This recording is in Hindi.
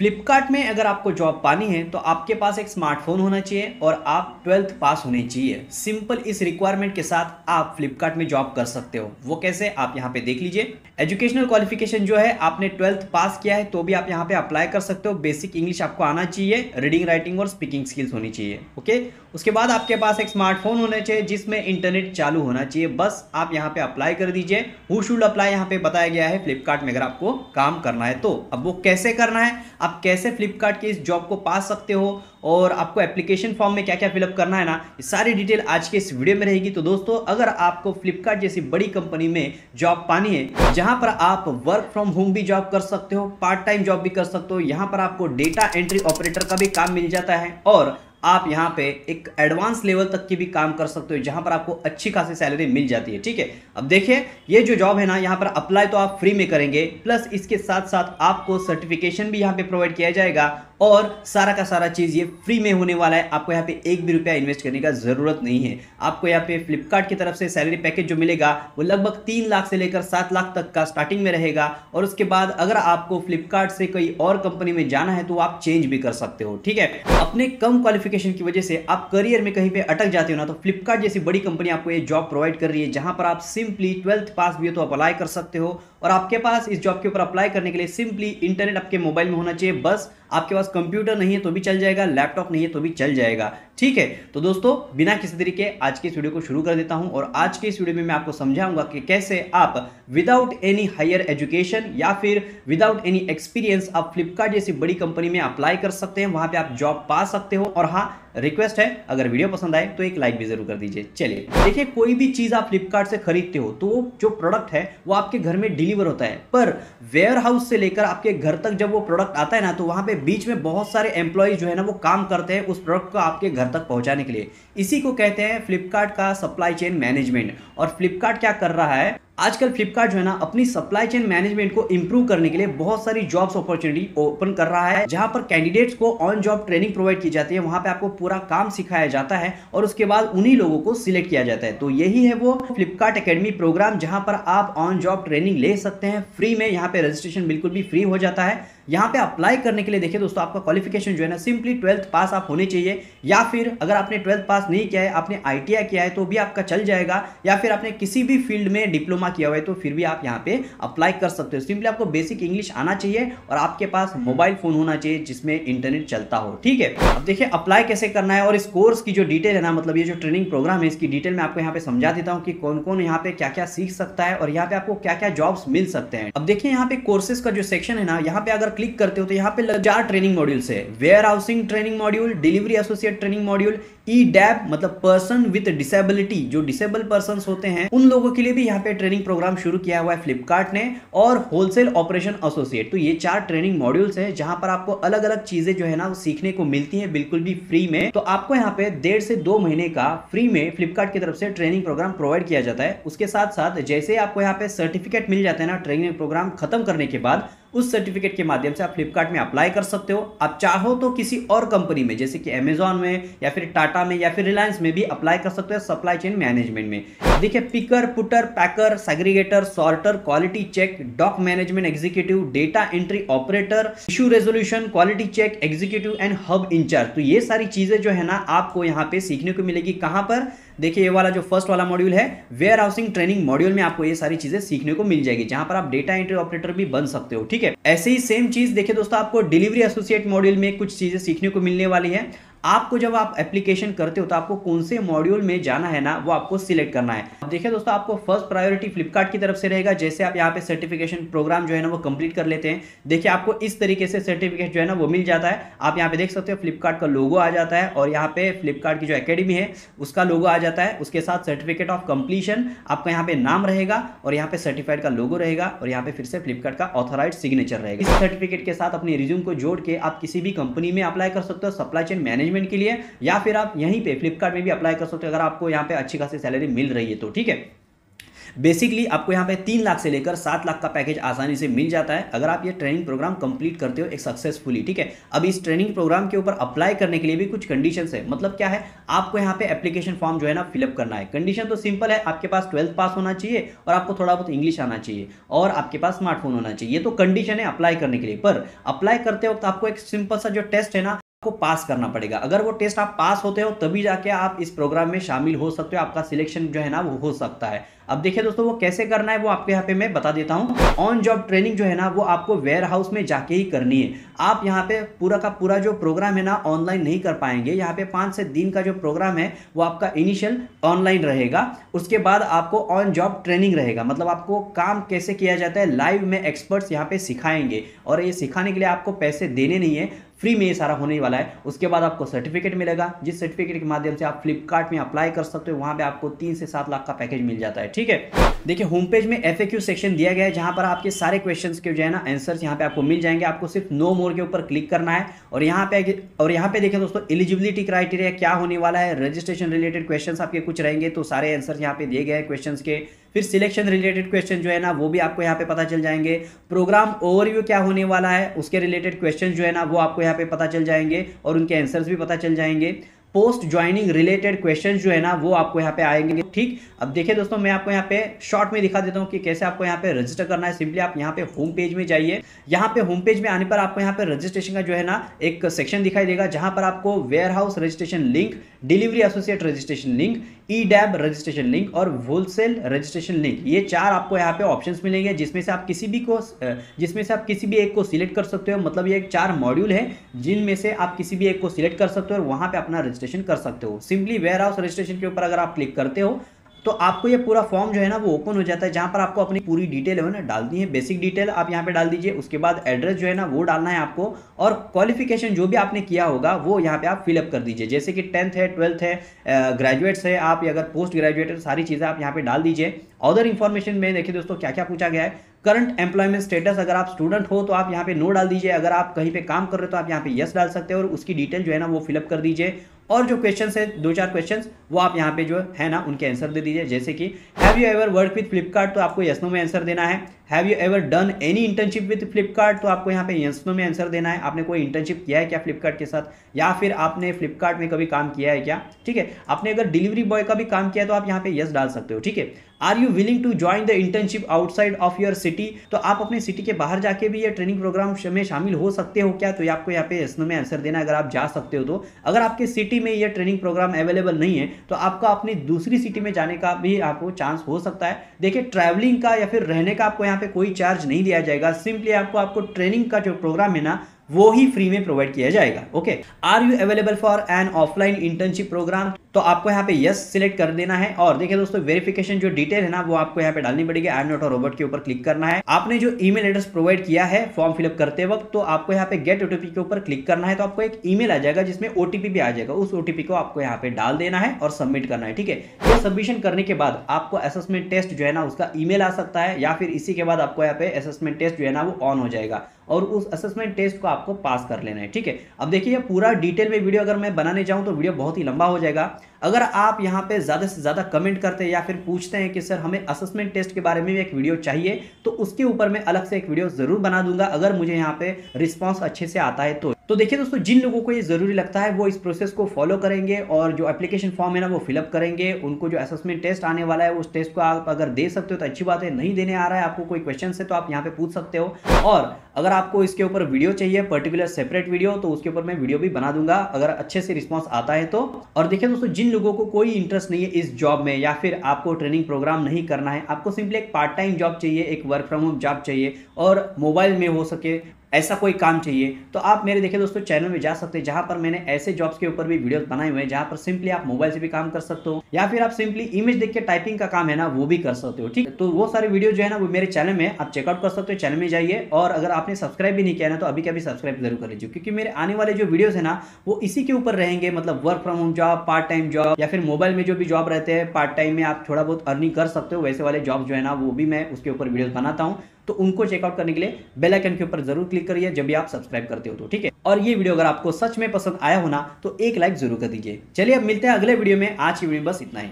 फ्लिपकार्ट में अगर आपको जॉब पानी है तो आपके पास एक स्मार्टफ़ोन होना चाहिए और आप ट्वेल्थ पास होने चाहिए। सिंपल इस रिक्वायरमेंट के साथ आप फ्लिपकार्ट में जॉब कर सकते हो। वो कैसे? आप यहाँ पे देख लीजिए। एजुकेशनल क्वालिफिकेशन जो है, आपने ट्वेल्थ पास किया है तो भी आप यहाँ पे अप्लाई कर सकते हो। बेसिक इंग्लिश आपको आना चाहिए। रीडिंग राइटिंग और स्पीकिंग स्किल्स होनी चाहिए। ओके उसके बाद आपके पास एक स्मार्टफ़ोन होना चाहिए, जिसमें इंटरनेट चालू होना चाहिए। बस आप यहाँ पे अप्लाई कर दीजिए। हु शुड अप्लाई यहाँ पे बताया गया है फ्लिपकार्ट में अगर आपको काम करना है तो। अब वो कैसे करना है? आप कैसे फ्लिपकार्ट के इस जॉब को पा सकते हो और आपको एप्लीकेशन फॉर्म में क्या क्या फिलअप करना है ना, ये सारी डिटेल आज के इस वीडियो में रहेगी। तो दोस्तों, अगर आपको फ्लिपकार्ट जैसी बड़ी कंपनी में जॉब पानी है, जहाँ पर आप वर्क फ्रॉम होम भी जॉब कर सकते हो पार्ट टाइम जॉब भी कर सकते हो, यहाँ पर आपको डेटा एंट्री ऑपरेटर का भी काम मिल जाता है और आप यहाँ पे एक एडवांस लेवल तक की भी काम कर सकते हो, जहाँ पर आपको अच्छी खासी सैलरी मिल जाती है, ठीक है? अब देखिए, ये जो जॉब है ना, यहाँ पर अप्लाई तो आप फ्री में करेंगे प्लस इसके साथ साथ आपको सर्टिफिकेशन भी यहाँ पे प्रोवाइड किया जाएगा और सारा का सारा चीज़ ये फ्री में होने वाला है। आपको यहाँ पे एक भी रुपया इन्वेस्ट करने का ज़रूरत नहीं है। आपको यहाँ पे फ्लिपकार्ट की तरफ़ से सैलरी पैकेज जो मिलेगा, वो लगभग तीन लाख से लेकर सात लाख तक का स्टार्टिंग में रहेगा। और उसके बाद अगर आपको फ्लिपकार्ट से कोई और कंपनी में जाना है तो आप चेंज भी कर सकते हो, ठीक है? अपने कम क्वालिफिकेशन की वजह से आप करियर में कहीं पर अटक जाते हो ना तो फ्लिपकार्ट जैसी बड़ी कंपनी आपको ये जॉब प्रोवाइड कर रही है, जहाँ पर आप सिंपली ट्वेल्थ पास भी हो तो अप्लाई कर सकते हो। और आपके पास इस जॉब के ऊपर अप्लाई करने के लिए सिंपली इंटरनेट आपके मोबाइल में होना चाहिए। बस आपके पास कंप्यूटर नहीं है तो भी चल जाएगा लैपटॉप नहीं है तो भी चल जाएगा। ठीक है? तो दोस्तों, बिना किसी तरीके आज के इस वीडियो को शुरू कर देता हूँ और आज के इस वीडियो में मैं आपको समझाऊँगा कि कैसे आप विदाउट एनी हायर एजुकेशन या फिर विदाउट एनी एक्सपीरियंस आप फ्लिपकार्ट जैसी बड़ी कंपनी में अप्लाई कर सकते हैं, वहाँ पे आप जॉब पा सकते हो। और हाँ रिक्वेस्ट है, अगर वीडियो पसंद आए तो एक लाइक भी ज़रूर कर दीजिए। चलिए, देखिए, कोई भी चीज़ आप फ्लिपकार्ट से खरीदते हो तो जो प्रोडक्ट है, वो आपके घर में डिलीवर होता है। पर वेयर हाउस से लेकर आपके घर तक जब वो प्रोडक्ट आता है ना तो वहाँ पे बीच में बहुत सारे एम्प्लॉय जो है ना, वो काम करते हैं, उस प्रोडक्ट को आपके घर तक पहुँचाने के लिए। इसी को कहते हैं फ्लिपकार्ट का सप्लाई चेन मैनेजमेंट और फ्लिपकार्ट क्या कर रहा है? आजकल फ्लिपकार्ट जो है ना अपनी सप्लाई चेन मैनेजमेंट को इंप्रूव करने के लिए बहुत सारी जॉब्स अपॉर्चुनिटी ओपन कर रहा है। जहाँ पर कैंडिडेट्स को ऑन जॉब ट्रेनिंग प्रोवाइड की जाती है, वहाँ पे आपको पूरा काम सिखाया जाता है और उसके बाद उन्हीं लोगों को सिलेक्ट किया जाता है। तो यही है वो फ्लिपकार्ट अकेडमी प्रोग्राम जहाँ पर आप ऑन जॉब ट्रेनिंग ले सकते हैं। फ्री में यहाँ पे रजिस्ट्रेशन बिल्कुल भी फ्री हो जाता है। यहाँ पे अप्लाई करने के लिए देखिए दोस्तों, आपका क्वालिफिकेशन जो है ना सिंपली ट्वेल्थ पास आप होने चाहिए। या फिर अगर आपने ट्वेल्थ पास नहीं किया है, आपने आईटीआई किया है तो भी आपका चल जाएगा। या फिर आपने किसी भी फ़ील्ड में डिप्लोमा किया हुआ है तो फिर भी आप यहाँ पे अप्लाई कर सकते हो। सिंपली आपको बेसिक इंग्लिश आना चाहिए और आपके पास मोबाइल फ़ोन होना चाहिए जिसमें इंटरनेट चलता हो ठीक है? अब देखिए अप्लाई कैसे करना है और इस कोर्स की जो डिटेल है ना मतलब ये जो ट्रेनिंग प्रोग्राम है इसकी डिटेल मैं आपको यहाँ पे समझा देता हूँ कि कौन कौन यहाँ पे क्या क्या सीख सकता है और यहाँ पे आपको क्या क्या जॉब्स मिल सकते हैं। अब देखिए यहाँ पे कोर्सेज का जो सेक्शन है ना यहाँ पे अगर क्लिक करते हो तो यहाँ पे चार ट्रेनिंग मॉड्यूल्स है warehousing training module delivery associate training module E dab मतलब पर्सन विद डिसेबिलिटी जो डिसेबल पर्सन होते हैं, उन लोगों के लिए भी यहाँ पे ट्रेनिंग प्रोग्राम शुरू किया हुआ है फ्लिपकार्ट ने और होलसेल ऑपरेशन एसोसिएट तो ये चार ट्रेनिंग मॉड्यूल्स है जहाँ पर आपको अलग अलग चीज़ें जो है ना सीखने को मिलती है बिल्कुल भी फ्री में। तो आपको यहाँ पे डेढ़ से दो महीने का फ्री में फ्लिपकार्ट की तरफ़ से ट्रेनिंग प्रोग्राम प्रोवाइड किया जाता है। उसके साथ साथ जैसे आपको यहाँ पे सर्टिफिकेट मिल जाता है ना ट्रेनिंग प्रोग्राम खत्म करने के बाद उस सर्टिफिकेट के माध्यम से आप फ्लिपकार्ट में अप्लाई कर सकते हो। आप चाहो तो किसी और कंपनी में, जैसे कि अमेजोन में, या फिर टाटा में, या फिर रिलायंस में भी अप्लाई कर सकते हो सप्लाई चेन मैनेजमेंट में। देखिए picker putter packer segregator sorter quality check dock management executive data entry operator issue resolution quality check executive and hub incharge तो ये सारी चीज़ें जो है ना, आपको यहाँ पे सीखने को मिलेगी। कहाँ पर? देखिए, ये वाला जो फ़र्स्ट वाला मॉड्यूल है वेयर हाउसिंग ट्रेनिंग मॉड्यूल में आपको ये सारी चीज़ें सीखने को मिल जाएगी, जहाँ पर आप डेटा एंट्री ऑपरेटर भी बन सकते हो, ठीक है? ऐसे ही सेम चीज़, देखिए दोस्तों, आपको डिलीवरी एसोसिएट मॉड्यूल में कुछ चीज़ें सीखने को मिलने वाली है। आपको जब आप एप्लीकेशन करते हो तो आपको कौन से मॉड्यूल में जाना है ना, वो आपको सिलेक्ट करना है। देखिए दोस्तों, आपको फ़र्स्ट प्रायोरिटी फ्लिपकार्ट की तरफ़ से रहेगा। जैसे आप यहाँ पे सर्टिफिकेशन प्रोग्राम जो है ना, वो कंप्लीट कर लेते हैं। देखिए, आपको इस तरीके से सर्टिफिकेट जो है ना, वो मिल जाता है। आप यहाँ पे देख सकते हो फ्लिपकार्ट का लोगो आ जाता है और यहाँ पे फ्लिपकार्ट की जो अकेडमी है, उसका लोगो आ जाता है। उसके साथ सर्टिफिकेट ऑफ़ कंप्लीशन आपका यहाँ पे नाम रहेगा और यहाँ पे सर्टिफाइड का लोगो रहेगा और यहाँ पे फिर से फ्लिपकार्ट का ऑथोराइज सिग्नेचर रहेगा। इस सर्टिफिकेट के साथ अपने रिज्यूम को जोड़ के आप किसी भी कंपनी में अप्लाई कर सकते हो। सप्लाई चेन मैनेजमेंट के लिए, या फिर आप यहीं पे फ्लिपकार्ट में भी अप्लाई कर सकते हो अगर आपको यहाँ पे अच्छी खासी सैलरी मिल रही है तो ठीक है? बेसिकली आपको यहाँ पे तीन लाख से लेकर सात लाख का पैकेज आसानी से मिल जाता है अगर आप ये ट्रेनिंग प्रोग्राम कंप्लीट करते हो एक सक्सेसफुली ठीक है? अब इस ट्रेनिंग प्रोग्राम के ऊपर अप्लाई करने के लिए भी कुछ कंडीशन है। मतलब क्या है? आपको यहाँ पे एप्लीकेशन फॉर्म जो है ना फिलअप करना है। कंडीशन तो सिंपल है, आपके पास ट्वेल्थ पास होना चाहिए और आपको थोड़ा बहुत इंग्लिश आना चाहिए और आपके पास स्मार्टफ़ोन होना चाहिए। ये तो कंडीशन है अप्लाई करने के लिए। पर अप्लाई करते वक्त आपको एक सिंपल सा जो टेस्ट है ना आपको पास करना पड़ेगा। अगर वो टेस्ट आप पास होते हो, तभी जाके आप इस प्रोग्राम में शामिल हो सकते हो। आपका सिलेक्शन जो है ना, वो हो सकता है। अब देखिए दोस्तों, वो कैसे करना है, वो आपके यहाँ पे मैं बता देता हूँ। ऑन जॉब ट्रेनिंग जो है ना, वो आपको वेयर हाउस में जाके ही करनी है। आप यहाँ पे पूरा का पूरा जो प्रोग्राम है ना ऑनलाइन नहीं कर पाएँगे। यहाँ पे पाँच से दिन का जो प्रोग्राम है, वो आपका इनिशियल ऑनलाइन रहेगा। उसके बाद आपको ऑन जॉब ट्रेनिंग रहेगा। मतलब आपको काम कैसे किया जाता है लाइव में एक्सपर्ट्स यहाँ पे सिखाएँगे। और ये सिखाने के लिए आपको पैसे देने नहीं है। फ्री में ये सारा होने वाला है। उसके बाद आपको सर्टिफिकेट मिलेगा, जिस सर्टिफिकेट के माध्यम से आप फ्लिपकार्ट में अप्लाई कर सकते हो, वहाँ पे आपको तीन से सात लाख का पैकेज मिल जाता है, ठीक है? देखिए होम पेज में एफएक्यू सेक्शन दिया गया है, जहाँ पर आपके सारे क्वेश्चन के जो है ना आंसर यहाँ पे आपको मिल जाएँगे। आपको सिर्फ़ नो मोर के ऊपर क्लिक करना है और यहाँ पे और यहाँ पे देखिए दोस्तों एलिजिबिलिटी क्राइटेरिया क्या होने वाला है रजिस्ट्रेशन रिलेटेड क्वेश्चन आपके कुछ रहेंगे तो सारे आंसर यहाँ पे दिए गए क्वेश्चन के। फिर सिलेक्शन रिलेटेड क्वेश्चन जो है ना, वो भी आपको यहाँ पे पता चल जाएँगे। प्रोग्राम ओवरव्यू क्या होने वाला है, उसके रिलेटेड क्वेश्चन जो है ना, वो आपको यहाँ पे पता चल जाएँगे और उनके आंसर्स भी पता चल जाएँगे। पोस्ट ज्वाइनिंग रिलेटेड क्वेश्चन जो है ना, वो आपको यहाँ पे आएँगे। ठीक? अब देखिए दोस्तों, मैं आपको यहाँ पे शॉर्ट में दिखा देता हूँ कि कैसे आपको यहाँ पे रजिस्टर करना है। सिंपली आप यहाँ पे होम पेज में जाइए। यहाँ पे होम पेज में आने पर आपको यहाँ पे रजिस्ट्रेशन का जो है ना, एक सेक्शन दिखाई देगा, जहाँ पर आपको warehouse registration link delivery associate registration link E dab registration link और होलसेल रजिस्ट्रेशन लिंक ये चार आपको यहाँ पे ऑप्शन मिलेंगे, जिसमें से आप किसी भी को, जिसमें से आप किसी भी एक को सिलेक्ट कर सकते हो। मतलब ये चार मॉड्यूल है, जिनमें से आप किसी भी एक को सिलेक्ट कर सकते हो और वहाँ पे अपना कर सकते हो। सिंपली वेयर हाउस रजिस्ट्रेशन के ऊपर अगर आप क्लिक करते हो तो आपको ये पूरा फॉर्म जो है ना, वो ओपन हो जाता है, जहाँ पर आपको अपनी पूरी डिटेल है ना डालनी है बेसिक डिटेल आप यहाँ पे डाल दीजिए, उसके बाद एड्रेस जो है ना, वो डालना है आपको, और क्वालिफिकेशन जो भी आपने किया होगा, वो यहाँ पे आप फिलअप कर दीजिए। जैसे कि टेंथ है ट्वेल्थ है ग्रेजुएट्स है, आप अगर पोस्ट ग्रेजुएट है सारी चीज़ें आप यहाँ पे डाल दीजिए। अदर इन्फॉर्मेशन में देखिए दोस्तों क्या क्या पूछा गया है? करंट एम्प्लॉयमेंट स्टेटस अगर आप स्टूडेंट हो तो आप यहाँ पे नो डाल दीजिए। अगर आप कहीं पे काम कर रहे हो तो आप यहाँ पे यस डाल सकते हो, और उसकी डिटेल जो है ना, वो फिलअप कर दीजिए। और जो क्वेश्चन है दो चार क्वेश्चन वो आप यहाँ पे जो है ना, उनके आंसर दे दीजिए। जैसे कि have you ever work with Flipkart तो आपको यस नो में आंसर देना है। Have you ever done any internship with Flipkart तो आपको यहाँ पे यंसनो में आंसर देना है। आपने कोई इंटर्नशिप किया है क्या फ्लिपकार्ट के साथ? या फिर आपने फ्लिपकार्ट में कभी काम किया है क्या? ठीक है? आपने अगर डिलीवरी बॉय का भी काम किया है तो आप यहाँ पे यस डाल सकते हो। ठीक है? Are you willing to join the internship outside of your city तो आप अपने सिटी के बाहर जाके भी ये ट्रेनिंग प्रोग्राम में शामिल हो सकते हो क्या? तो ये आपको यहाँ पे यस में आंसर देना है, अगर आप जा सकते हो तो। अगर आपके सिटी में ये ट्रेनिंग प्रोग्राम अवेलेबल नहीं है तो आपका अपनी दूसरी सिटी में जाने का भी आपको चांस हो सकता है। देखिए ट्रैवलिंग का या फिर रहने का आपको यहाँ पे कोई चार्ज नहीं दिया जाएगा। सिंपली आपको आपको ट्रेनिंग का जो प्रोग्राम है ना, वो ही फ्री में प्रोवाइड किया जाएगा। Okay are you available for an offline internship programme तो आपको यहाँ पे यस सिलेक्ट कर देना है और देखिए दोस्तों वेरिफिकेशन जो डिटेल है ना, वो आपको यहाँ पे डालनी पड़ेगी। आई नोट और रोबोट के ऊपर क्लिक करना है। आपने जो ईमेल एड्रेस प्रोवाइड किया है फॉर्म फिलअप करते वक्त तो आपको यहाँ पे गेट ओटीपी के ऊपर क्लिक करना है। तो आपको एक ईमेल आ जाएगा, जिसमें ओटीपी भी आ जाएगा। उस ओटीपी को आपको यहाँ पे डाल देना है और सबमिट करना है, ठीक है? ये सबमिशन करने के बाद आपको असेसमेंट टेस्ट जो है ना, उसका ईमेल आ सकता है, या फिर इसी के बाद आपको यहाँ पे असेसमेंट टेस्ट जो है ना, वो ऑन हो जाएगा। और उस असेसमेंट टेस्ट को आपको पास कर लेना है, ठीक है? अब देखिए पूरा डिटेल में वीडियो अगर मैं बनाने जाऊँ तो वीडियो बहुत ही लंबा हो जाएगा। अगर आप यहाँ पे ज़्यादा से ज़्यादा कमेंट करते हैं या फिर पूछते हैं कि, सर, हमें असेसमेंट टेस्ट के बारे में भी एक वीडियो चाहिए तो उसके ऊपर मैं अलग से एक वीडियो ज़रूर बना दूँगा। अगर मुझे यहाँ पे रिस्पॉन्स अच्छे से आता है तो। तो देखिए दोस्तों, जिन लोगों को ये ज़रूरी लगता है, वो इस प्रोसेस को फॉलो करेंगे और जो एप्लीकेशन फॉर्म है ना, वो फिलअप करेंगे। उनको जो असेसमेंट टेस्ट आने वाला है, उस टेस्ट को आप अगर दे सकते हो तो अच्छी बात है, नहीं देने आ रहा है, आपको कोई क्वेश्चन है तो आप यहाँ पे पूछ सकते हो। और अगर आपको इसके ऊपर वीडियो चाहिए पर्टिकुलर सेपरेट वीडियो तो उसके ऊपर मैं वीडियो भी बना दूँगा, अगर अच्छे से रिस्पॉन्स आता है तो। और देखिए दोस्तों, जिन लोगों को कोई इंटरेस्ट नहीं है इस जॉब में, या फिर आपको ट्रेनिंग प्रोग्राम नहीं करना है, आपको सिंपली एक पार्ट टाइम जॉब चाहिए, एक वर्क फ्रॉम होम जॉब चाहिए, और मोबाइल में हो सके ऐसा कोई काम चाहिए तो आप मेरे देखिए दोस्तों चैनल में जा सकते हैं, जहाँ पर मैंने ऐसे जॉब्स के ऊपर भी वीडियोस बनाए हुए हैं, जहाँ पर सिंपली आप मोबाइल से भी काम कर सकते हो, या फिर आप सिंपली इमेज देख के टाइपिंग का काम है ना, वो भी कर सकते हो, ठीक तो वो सारे वीडियो जो है ना, वो मेरे चैनल में आप चेकआउट कर सकते हो चैनल में जाइए, और अगर आपने सब्सक्राइब भी नहीं किया ना तो अभी कभी सब्सक्राइब ज़रूर कर लीजिए, क्योंकि मेरे आने वाले जो वीडियोज़ है ना, वो इसी के ऊपर रहेंगे मतलब work from home job part time job या फिर मोबाइल में जो भी जॉब रहते हैं पार्ट टाइम में आप थोड़ा बहुत अर्निंग कर सकते हो, वैसे वाले जॉब जो है ना, वो भी मैं उसके ऊपर वीडियो बनाता हूँ। तो उनको चेकआउट करने के लिए बेल आइकन के ऊपर ज़रूर क्लिक करिए जब भी आप सब्सक्राइब करते हो तो ठीक है? और ये वीडियो अगर आपको सच में पसंद आया होना तो एक लाइक ज़रूर कर दीजिए। चलिए अब मिलते हैं अगले वीडियो में। आज की वीडियो बस इतना ही।